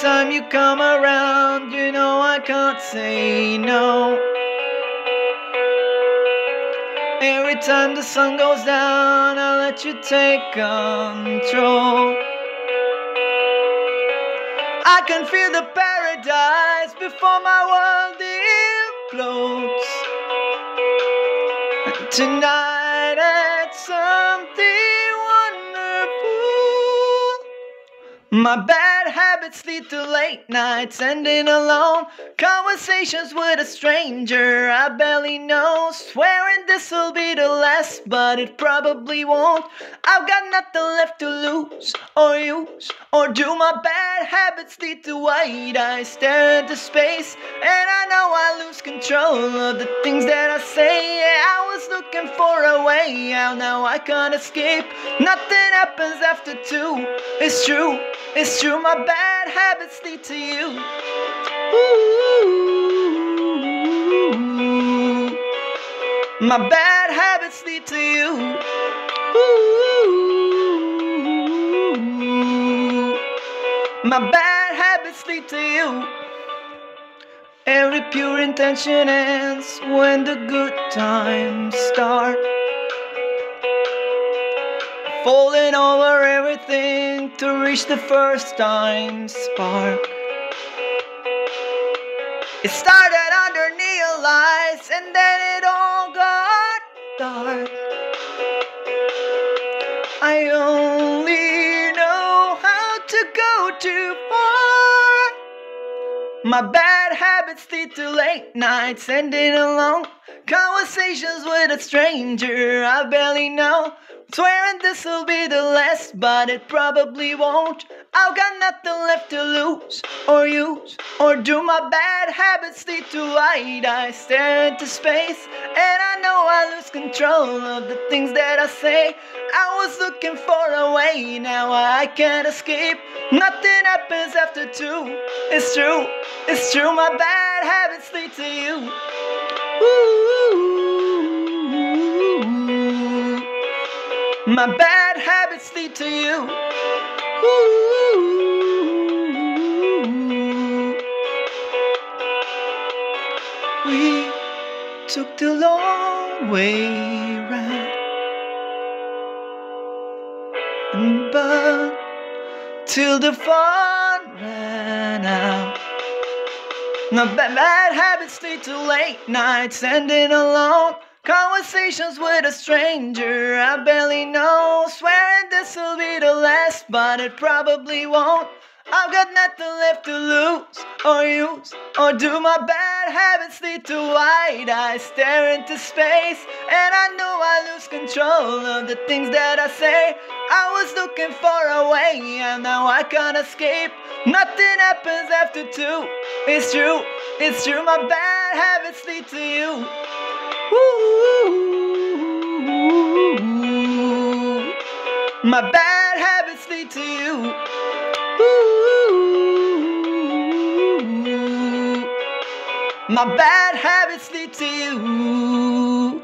time you come around, you know I can't say no. Every time the sun goes down, I'll let you take control. I can feel the paradise before my world implodes. Tonight it's something My bad habits lead to late nights, ending alone. Conversations with a stranger I barely know. Swearing this'll be the last, but it probably won't. I've got nothing left to lose or use or do. My bad habits lead to white eyes stare into space, and I know I lose control of the things that I say. Yeah, I was looking for a way out, now I can't escape. Nothing happens after two. It's true, it's true. My bad habits lead to you. Ooh. My bad habits lead to you. Ooh. My bad habits lead to you. Every pure intention ends when the good times start. Falling over everything to reach the first time spark. It started under neon lights and then it all got dark. I only know how to go too far. My bad habits lead to late nights ending alone. Conversations with a stranger I barely know. Swearing this'll be the last, but it probably won't. I've got nothing left to lose or use or do. My bad habits lead to white eyes stare into space, and I know I lose control of the things that I say. I was looking for a way, now I can't escape. Nothing happens after two. It's true, it's true. My bad habits lead to you. Ooh. My bad habits lead to you. We took the long way round, and but till the fun ran out. My bad, bad habits lead to late nights ending alone. Conversations with a stranger I barely know. Swearing this'll be the last, but it probably won't. I've got nothing left to lose or use or do. My bad habits lead to wide eyes stare into space, and I know I lose control of the things that I say. I was looking for a way, and now I can't escape. Nothing happens after two. It's true, it's true. My bad habits lead to you. Ooh, my bad habits lead to you. Ooh, my bad habits lead to you.